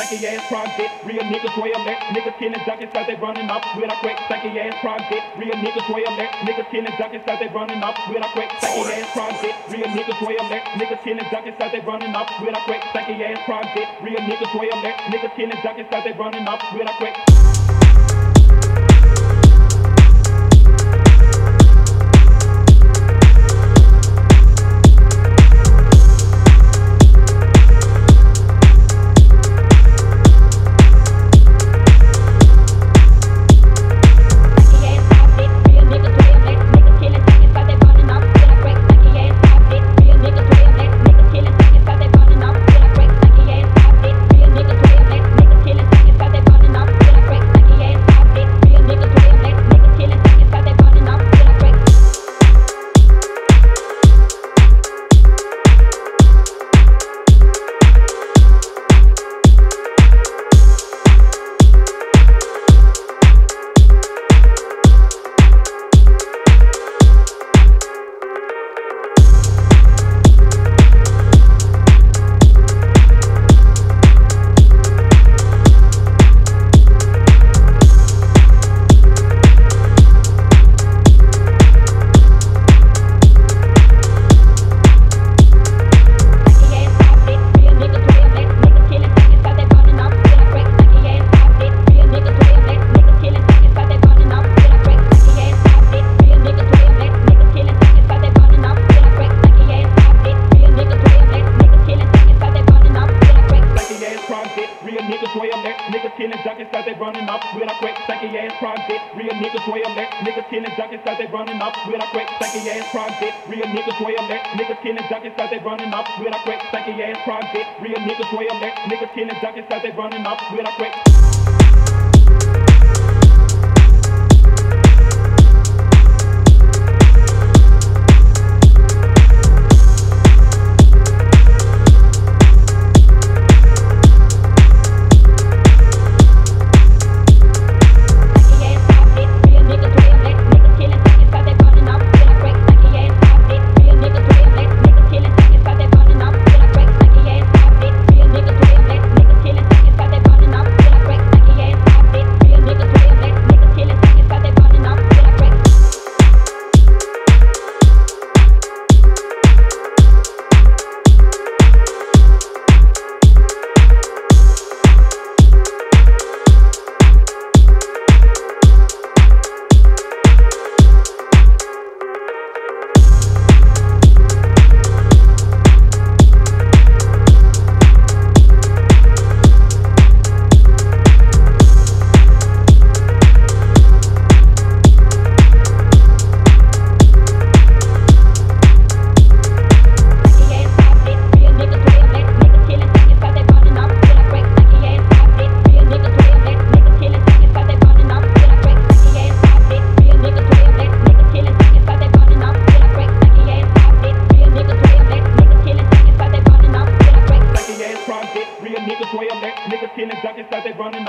Stanky ass project, real niggas way up Niggas killing junkies cause they running off with a quick stanky ass project, real niggas way up Niggas killing junkies cause they running off with a quick stanky ass project, real niggas way up Niggas killing junkies cause they running off with a quick stanky ass project, real niggas way up Niggas killing junkies cause they running off with a quick. Running off with a quick stanky ass project. Real niggas way up next. Niggas killing junkies cause they running off with a quick stanky ass project. Real niggas way up next. Niggas killing junkies cause they running off with a quick stanky ass project. Real niggas way up next. Niggas killing junkies cause they running off with a quick.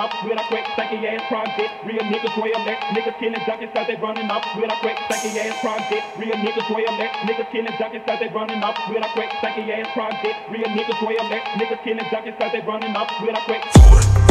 Off with a quick stanky ass project. Real niggas way up Niggas killing junkies cause they running off with a quick stanky ass project. Real niggas way up Niggas killing junkies cause they running off with a quick stanky ass project. Real niggas way up Niggas killing junkies cause they running off with a quick.